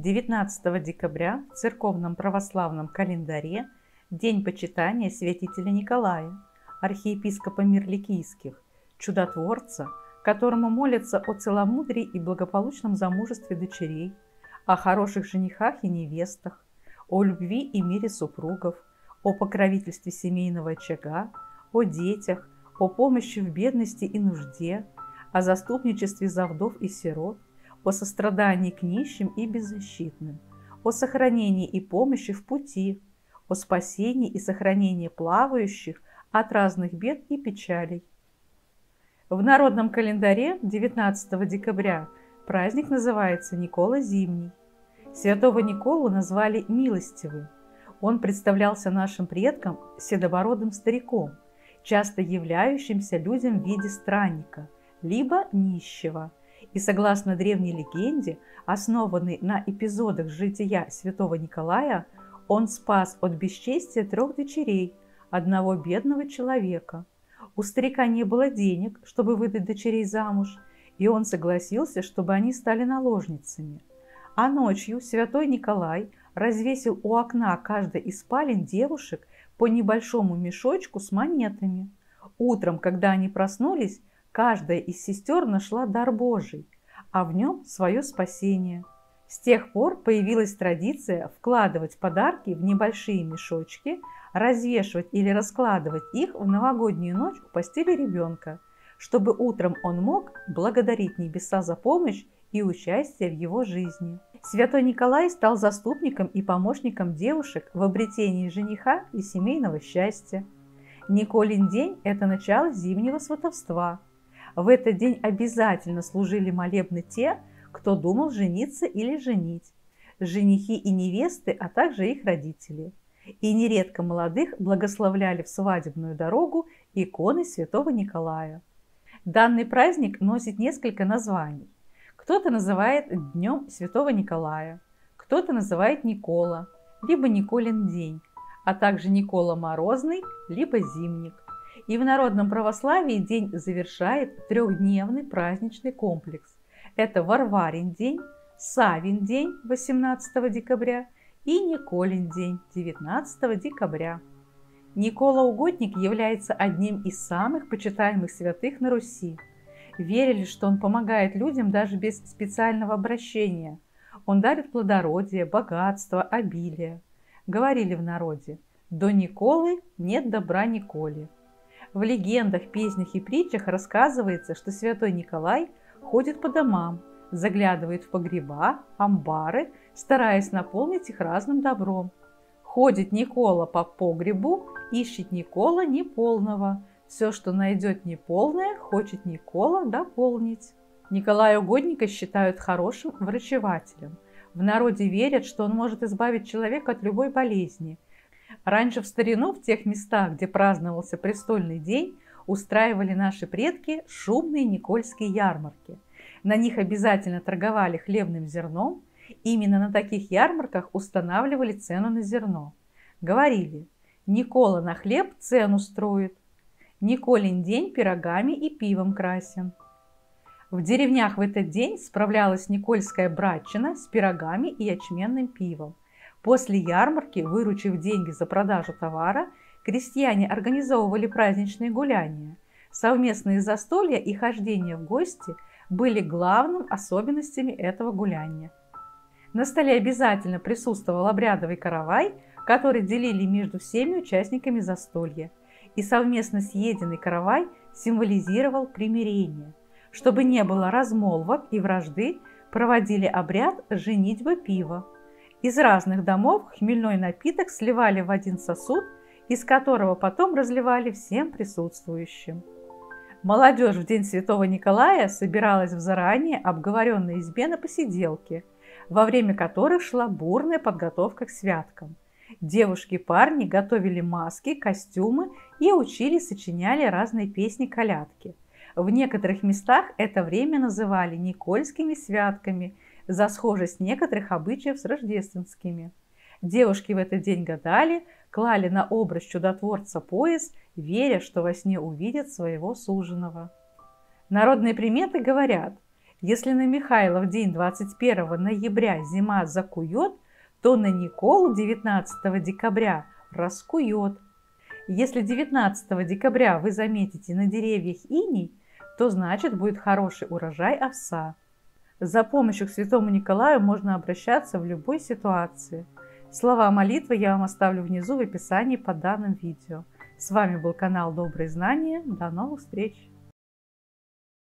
19 декабря в церковном православном календаре День почитания святителя Николая, архиепископа Мирликийских, чудотворца, которому молятся о целомудрии и благополучном замужестве дочерей, о хороших женихах и невестах, о любви и мире супругов, о покровительстве семейного очага, о детях, о помощи в бедности и нужде, о заступничестве за вдов и сирот, о сострадании к нищим и беззащитным, о сохранении и помощи в пути, о спасении и сохранении плавающих от разных бед и печалей. В народном календаре 19 декабря праздник называется Никола Зимний. Святого Николу назвали Милостивым. Он представлялся нашим предкам седобородым стариком, часто являющимся людям в виде странника, либо нищего – и согласно древней легенде, основанной на эпизодах жития святого Николая, он спас от бесчестия трех дочерей одного бедного человека. У старика не было денег, чтобы выдать дочерей замуж, и он согласился, чтобы они стали наложницами. А ночью святой Николай развесил у окна каждой из спален девушек по небольшому мешочку с монетами. Утром, когда они проснулись, Каждая из сестер нашла дар Божий, а в нем свое спасение. С тех пор появилась традиция вкладывать подарки в небольшие мешочки, развешивать или раскладывать их в новогоднюю ночь в постели ребенка, чтобы утром он мог благодарить небеса за помощь и участие в его жизни. Святой Николай стал заступником и помощником девушек в обретении жениха и семейного счастья. Николин день – это начало зимнего сватовства – в этот день обязательно служили молебны те, кто думал жениться или женить, женихи и невесты, а также их родители. И нередко молодых благословляли в свадебную дорогу иконы святого Николая. Данный праздник носит несколько названий. Кто-то называет Днем Святого Николая, кто-то называет Никола, либо Николин день, а также Никола Морозный, либо Зимник – и в народном православии день завершает трехдневный праздничный комплекс. Это Варварин день, Савин день 18 декабря и Николин день 19 декабря. Никола Угодник является одним из самых почитаемых святых на Руси. Верили, что он помогает людям даже без специального обращения. Он дарит плодородие, богатство, обилие. Говорили в народе, до Николы нет добра Николе. В легендах, песнях и притчах рассказывается, что святой Николай ходит по домам, заглядывает в погреба, амбары, стараясь наполнить их разным добром. Ходит Никола по погребу, ищет Никола неполного. Все, что найдет неполное, хочет Никола дополнить. Николая Угодника считают хорошим врачевателем. В народе верят, что он может избавить человека от любой болезни – Раньше в старину в тех местах, где праздновался престольный день, устраивали наши предки шумные никольские ярмарки. На них обязательно торговали хлебным зерном. Именно на таких ярмарках устанавливали цену на зерно. Говорили, Никола на хлеб цену строит, Николин день пирогами и пивом красен. В деревнях в этот день справлялась Никольская братчина с пирогами и ячменным пивом. После ярмарки, выручив деньги за продажу товара, крестьяне организовывали праздничные гуляния. Совместные застолья и хождение в гости были главным особенностями этого гуляния. На столе обязательно присутствовал обрядовый каравай, который делили между всеми участниками застолья. И совместно съеденный каравай символизировал примирение. Чтобы не было размолвок и вражды, проводили обряд женитьбы пива, из разных домов хмельной напиток сливали в один сосуд, из которого потом разливали всем присутствующим. Молодежь в День Святого Николая собиралась в заранее обговоренной избе на посиделке, во время которых шла бурная подготовка к святкам. Девушки и парни готовили маски, костюмы и учили, сочиняли разные песни-колядки. В некоторых местах это время называли Никольскими святками – за схожесть некоторых обычаев с рождественскими. Девушки в этот день гадали, клали на образ чудотворца пояс, веря, что во сне увидят своего суженого. Народные приметы говорят, Если на Михайлов день 21 ноября зима закует, то на Николу 19 декабря раскует. Если 19 декабря вы заметите на деревьях иней, то значит будет хороший урожай овса. За помощью к святому Николаю можно обращаться в любой ситуации. Слова молитвы я вам оставлю внизу в описании под данным видео. С вами был канал Добрые Знания. До новых встреч!